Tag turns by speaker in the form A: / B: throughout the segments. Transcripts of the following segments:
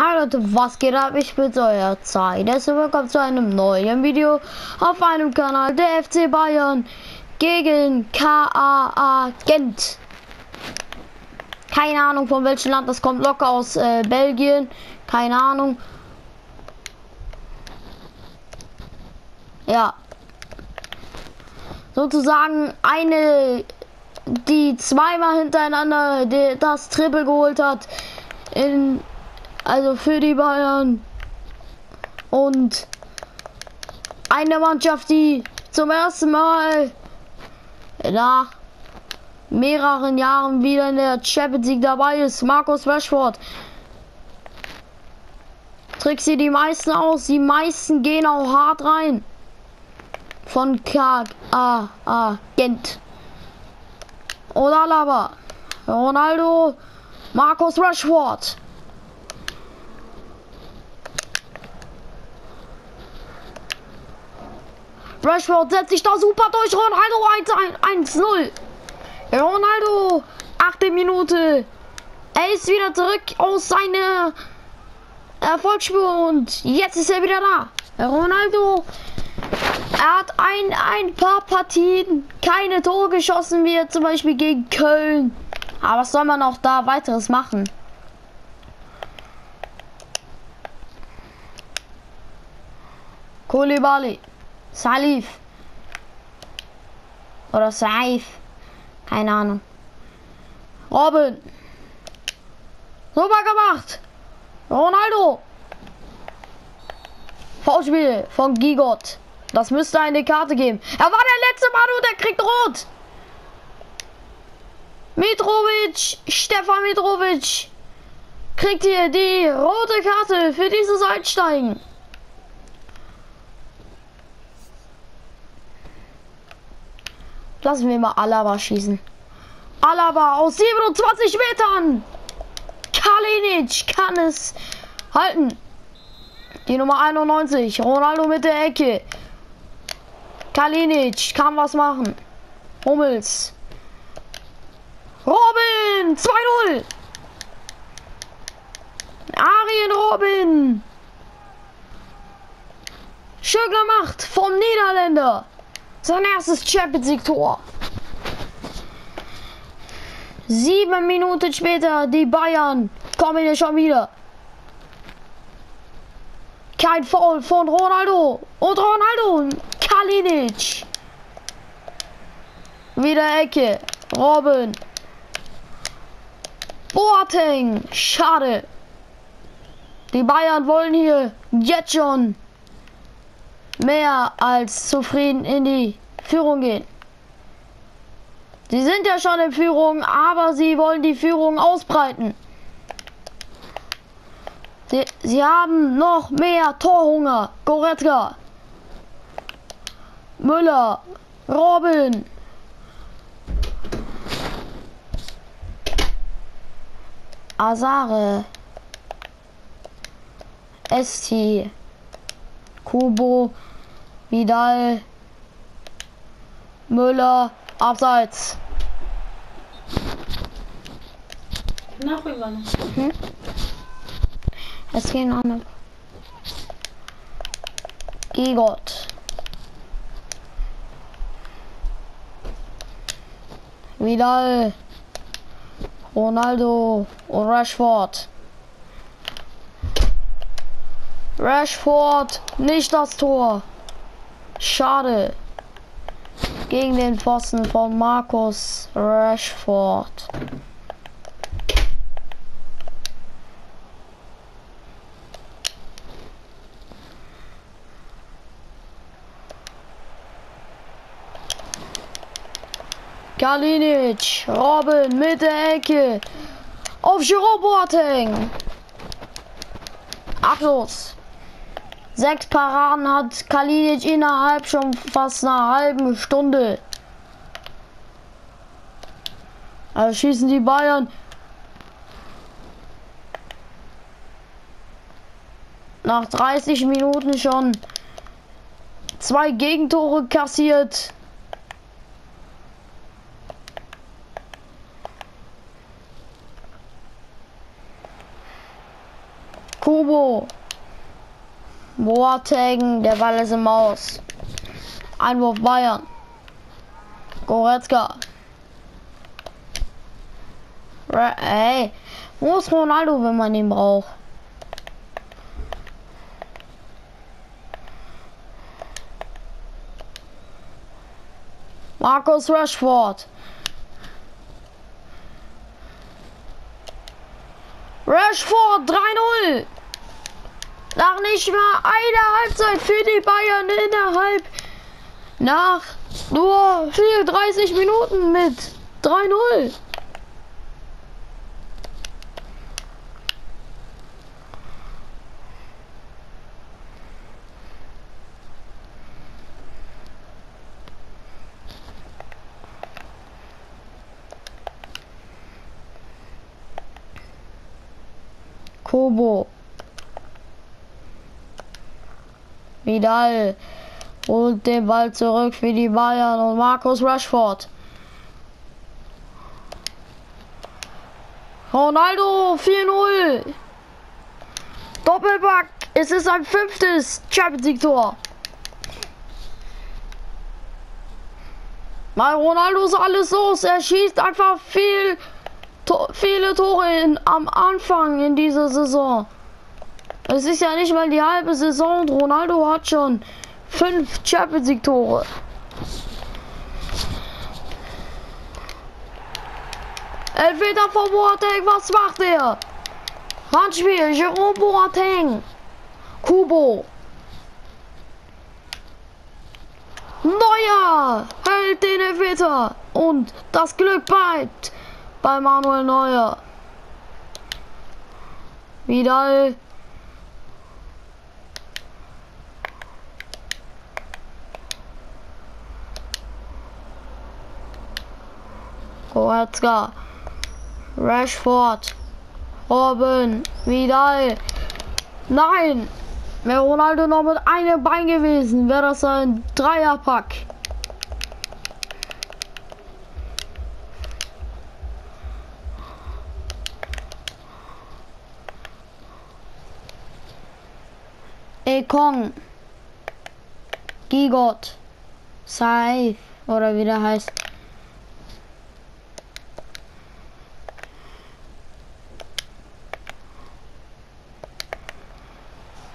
A: Hallo Leute, was geht ab? Ich bin euer Zeit. Herzlich willkommen zu einem neuen Video auf meinem Kanal der FC Bayern gegen KAA Gent. Keine Ahnung von welchem Land das kommt, locker aus äh, Belgien. Keine Ahnung. Ja. Sozusagen eine, die zweimal hintereinander das Triple geholt hat in also für die Bayern. Und eine Mannschaft, die zum ersten Mal nach mehreren Jahren wieder in der Champions League dabei ist, Markus Rashford. Trick sie die meisten aus, die meisten gehen auch hart rein. Von K A A Gent. Oder Lava. Ronaldo, Markus Rashford. Rashford setzt sich da super durch. Ronaldo 1-0. Ronaldo, achte Minute. Er ist wieder zurück aus seiner Erfolgsspur und jetzt ist er wieder da. Ronaldo, er hat ein, ein paar Partien keine Tore geschossen, wie zum Beispiel gegen Köln. Aber was soll man auch da weiteres machen? Koulibaly. Salif. Oder Saif. Keine Ahnung. Robin. Super gemacht. Ronaldo. Vorspiel von Gigot. Das müsste eine Karte geben. Er war der letzte Mann und er kriegt rot. Mitrovic, Stefan Mitrovic kriegt hier die rote Karte für dieses Einsteigen. Lassen wir mal Alaba schießen. Alaba aus 27 Metern. Kalinic kann es halten. Die Nummer 91. Ronaldo mit der Ecke. Kalinic kann was machen. Hummels. Robin 2-0. Arjen Robin. Schön gemacht vom Niederländer. Sein erstes Champions League Tor. Sieben Minuten später, die Bayern kommen hier schon wieder. Kein Foul von Ronaldo. Und Ronaldo. Kalinic. Wieder Ecke. Robin. Boateng. Schade. Die Bayern wollen hier jetzt schon mehr als zufrieden in die Führung gehen. Sie sind ja schon in Führung, aber sie wollen die Führung ausbreiten. Sie, sie haben noch mehr Torhunger. Goretzka. Müller. Robin. Azare. Esti. Kubo. Vidal. Müller. Abseits.
B: Nachrüber.
A: Hm? Es gehen noch eine. Gigot. Vidal. Ronaldo und Rashford. Rashford, nicht das Tor. Schade. Gegen den Pfosten von Markus Rashford. Kalinic, Robin mit der Ecke. Auf Jerome Boateng. Abschluss. Sechs Paraden hat Kalinic innerhalb schon fast einer halben Stunde. Also schießen die Bayern. Nach 30 Minuten schon zwei Gegentore kassiert. Kubo. Boateng, der Ball ist im Aus. Einwurf Bayern. Goretzka. Re Ey, wo ist Ronaldo, wenn man ihn braucht? Markus Rashford. Rashford 3-0. Nach nicht mal einer Halbzeit für die Bayern innerhalb nach nur 34 Minuten mit 3-0. Kobo. Vidal holt den Ball zurück für die Bayern und Markus Rashford. Ronaldo 4-0. Doppelback. Es ist ein fünftes Champions League Tor. Bei Ronaldo ist alles los. Er schießt einfach viel, to viele Tore in, am Anfang in dieser Saison. Es ist ja nicht mal die halbe Saison und Ronaldo hat schon fünf Champions League Tore. Elfmeter von Boateng, was macht er? Handspiel, Jerome Boateng. Kubo. Neuer hält den Elfmeter. Und das Glück bleibt bei Manuel Neuer. Vidal. Goretzka. Rashford. Robin. Vidal. Nein. Wäre Ronaldo noch mit einem Bein gewesen, wäre das ein Dreierpack. Ekong. Gigot. Saif. Oder wie der heißt.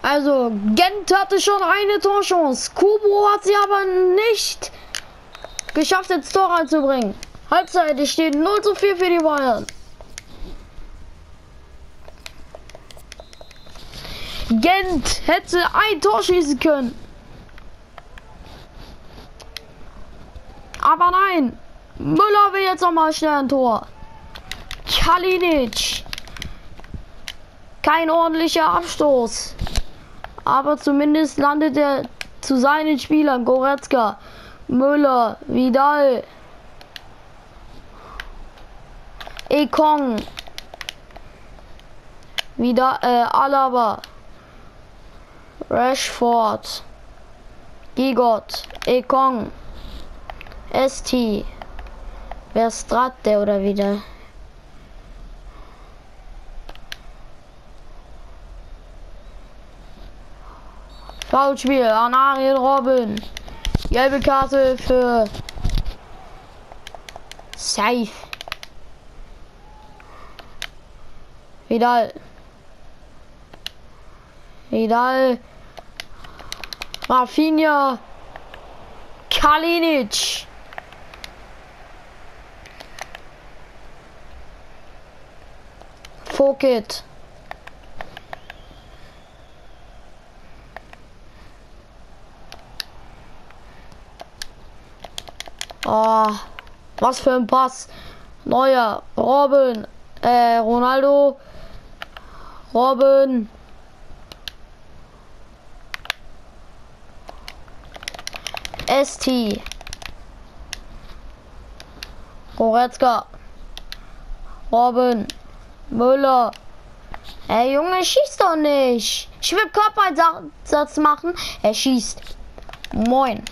A: Also, Gent hatte schon eine Torchance. Kubo hat sie aber nicht geschafft, ins Tor reinzubringen. Halbzeit, es steht 0 zu 4 für die Bayern. Gent hätte ein Tor schießen können. Aber nein. Müller will jetzt noch mal schnell ein Tor. Kalinic. Kein ordentlicher Abstoß. Aber zumindest landet er zu seinen Spielern. Goretzka, Müller, Vidal, Ekong, wieder äh, Alaba, Rashford, Gigot, Ekong, ST, Verstratte oder wieder. Foulspiel an Ariel Robin. Gelbe Karte für Safe. Vidal. Vidal. Rafinha. Kalinic. Fokit. Was für ein Pass. Neuer. Robin. Äh, Ronaldo. Robin. ST. Goretzka. Robin. Müller. Ey, Junge, schießt doch nicht. Ich will Körpersatz machen. Er schießt. Moin.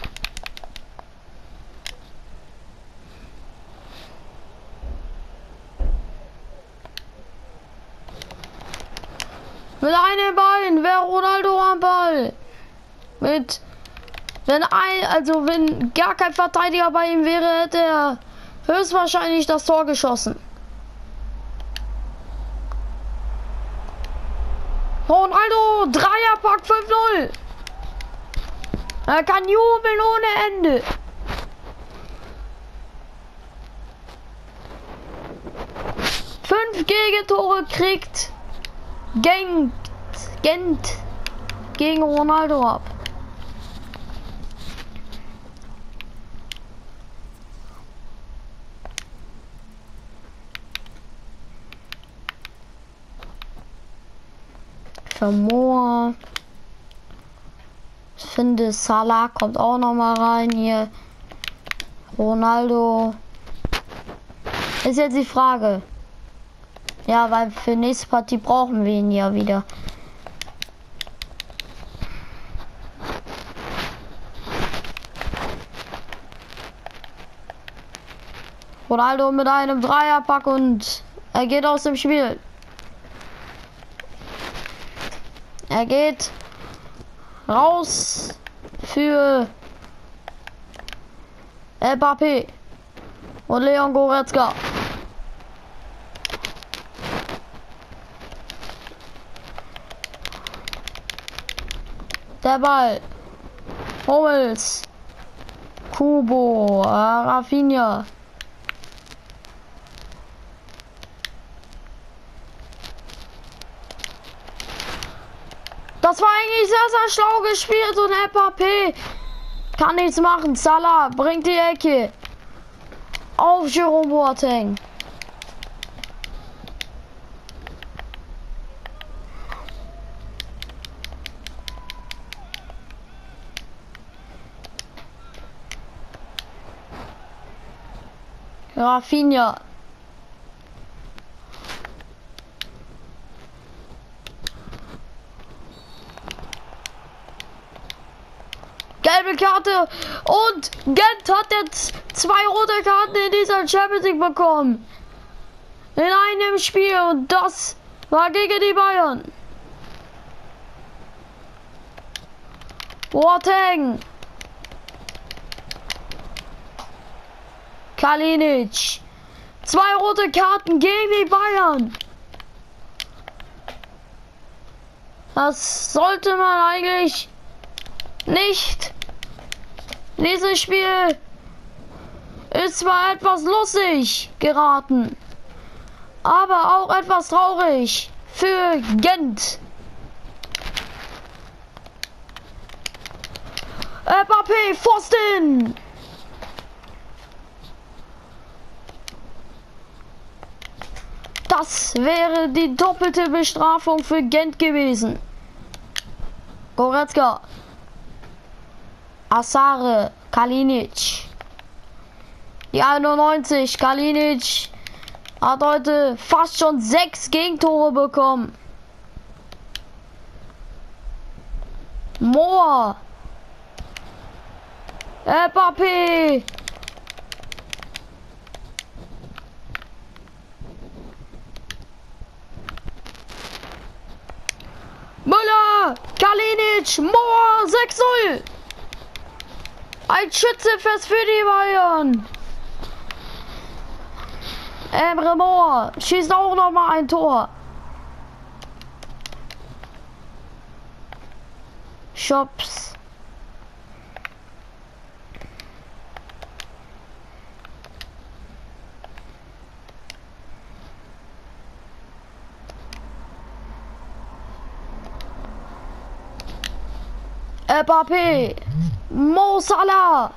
A: Mit einem Bein wäre Ronaldo am Ball. Mit wenn ein, also wenn gar kein Verteidiger bei ihm wäre, hätte er höchstwahrscheinlich das Tor geschossen. Ronaldo, Dreierpack 5-0. Er kann jubeln ohne Ende. Fünf Gegentore kriegt Gent, Gent gegen Ronaldo ab. Ich finde, Salah kommt auch noch mal rein hier. Ronaldo. Ist jetzt die Frage. Ja, weil für nächste Partie brauchen wir ihn ja wieder. Ronaldo mit einem Dreierpack und er geht aus dem Spiel. Er geht raus für Mbappé und Leon Goretzka. Der Ball. Hummels. Kubo. Rafinha. Eigentlich sehr, sehr schlau gespielt und FAP kann nichts machen. Salah bringt die Ecke auf Jerome Boateng. Rafinha gelbe Karte und Gent hat jetzt zwei rote Karten in dieser Champions League bekommen. In einem Spiel und das war gegen die Bayern. Boateng. Kalinic. Zwei rote Karten gegen die Bayern. Das sollte man eigentlich nicht dieses Spiel ist zwar etwas lustig geraten, aber auch etwas traurig für Gent. Mbappé, Pfosten! Das wäre die doppelte Bestrafung für Gent gewesen. Goretzka. Asare, Kalinic. Die 91, Kalinic hat heute fast schon sechs Gegentore bekommen. Moor. Mbappé. Müller, Kalinic, Moor, 6-0. Ein Schützefest für die Bayern. Emre Moore schießt auch noch mal ein Tor. Shops. Mbappé. Mo Salah.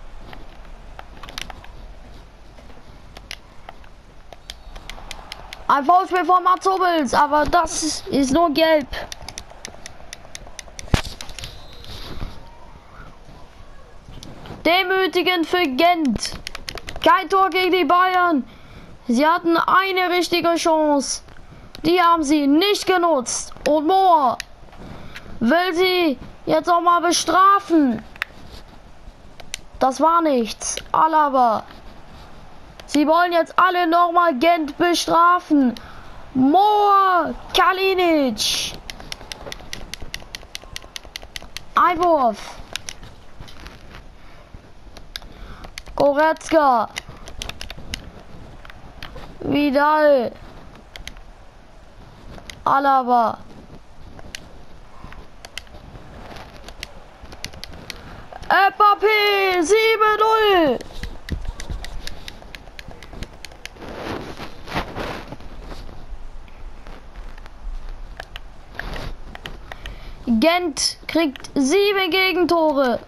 A: Ein Foulspiel von Mats Hummels, aber das ist nur gelb. Demütigend für Gent. Kein Tor gegen die Bayern. Sie hatten eine richtige Chance. Die haben sie nicht genutzt. Und Moore will sie jetzt auch mal bestrafen. Das war nichts. Alaba. Sie wollen jetzt alle nochmal Gent bestrafen. Moa Kalinic. Einwurf. Goretzka. Vidal. Alaba. Mbappé 7-0. Gent kriegt sieben Gegentore.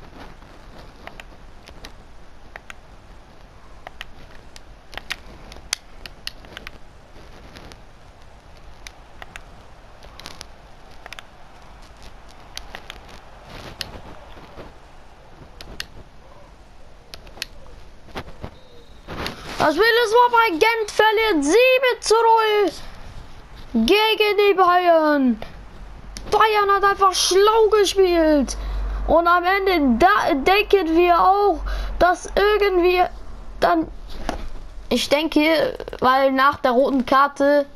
A: Das vorbei. Gent verliert 7 zu 0 gegen die Bayern. Bayern hat einfach schlau gespielt. Und am Ende da denken wir auch, dass irgendwie dann. Ich denke, weil nach der roten Karte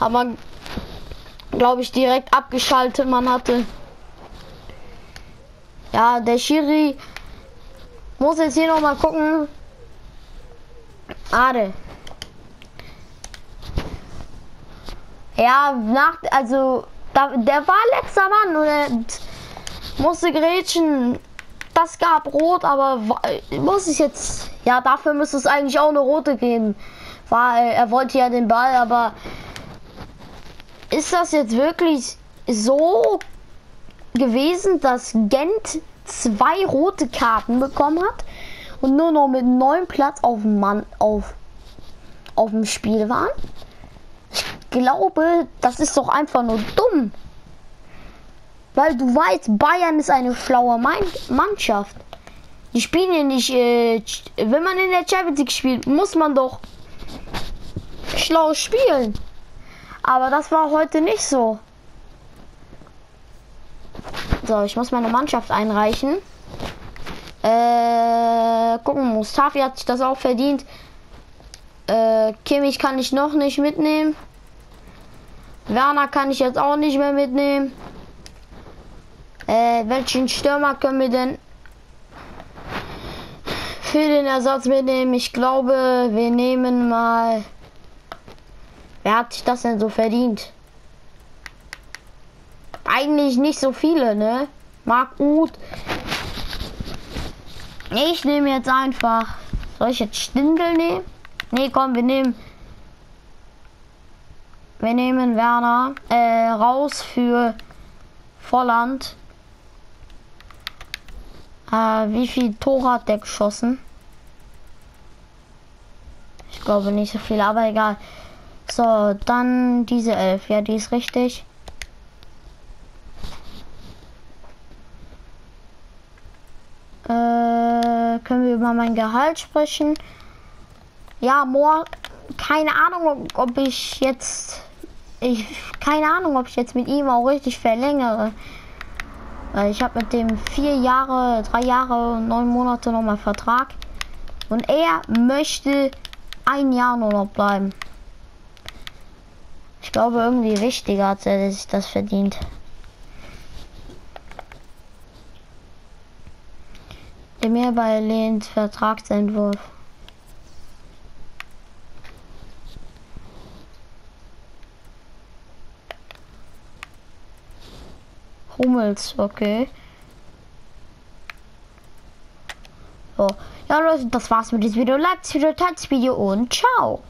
A: hat man, glaube ich, direkt abgeschaltet. Man hatte. Ja, der Schiri muss jetzt hier noch mal gucken. Ade. Ja, nach, also da, der war letzter Mann und musste grätschen. Das gab rot, aber muss ich jetzt. Ja, dafür müsste es eigentlich auch eine rote geben. Weil er wollte ja den Ball, aber ist das jetzt wirklich so gewesen, dass Gent zwei rote Karten bekommen hat und nur noch mit neun Platz auf dem Mann auf, auf dem Spiel waren? glaube, das ist doch einfach nur dumm. Weil du weißt, Bayern ist eine schlaue Mannschaft. Die spielen ja nicht, äh, wenn man in der Champions League spielt, muss man doch schlau spielen. Aber das war heute nicht so. So, ich muss meine Mannschaft einreichen. Äh, gucken, Mustafi hat sich das auch verdient. Äh, Kimmich kann ich noch nicht mitnehmen. Werner kann ich jetzt auch nicht mehr mitnehmen. Äh, welchen Stürmer können wir denn für den Ersatz mitnehmen? Ich glaube, wir nehmen mal. Wer hat sich das denn so verdient? Eigentlich nicht so viele, ne? Marc gut. Ich nehme jetzt einfach. Soll ich jetzt Stindel nehmen? Ne, komm, wir nehmen wir nehmen Werner äh, raus für Volland. Äh, wie viel Tore hat der geschossen? Ich glaube nicht so viel, aber egal. So, dann diese elf. Ja, die ist richtig. Äh, können wir über mein Gehalt sprechen? Ja, Moor, keine Ahnung, ob ich jetzt ich keine Ahnung, ob ich jetzt mit ihm auch richtig verlängere. Weil ich habe mit dem vier Jahre, drei Jahre und neun Monate noch mal Vertrag. Und er möchte ein Jahr nur noch bleiben. Ich glaube, irgendwie wichtiger hat er sich das verdient. Mir bei lehnt Vertragsentwurf. Hummels, okay. So. Ja Leute, das war's mit diesem Video. Like das Video, das Video und ciao.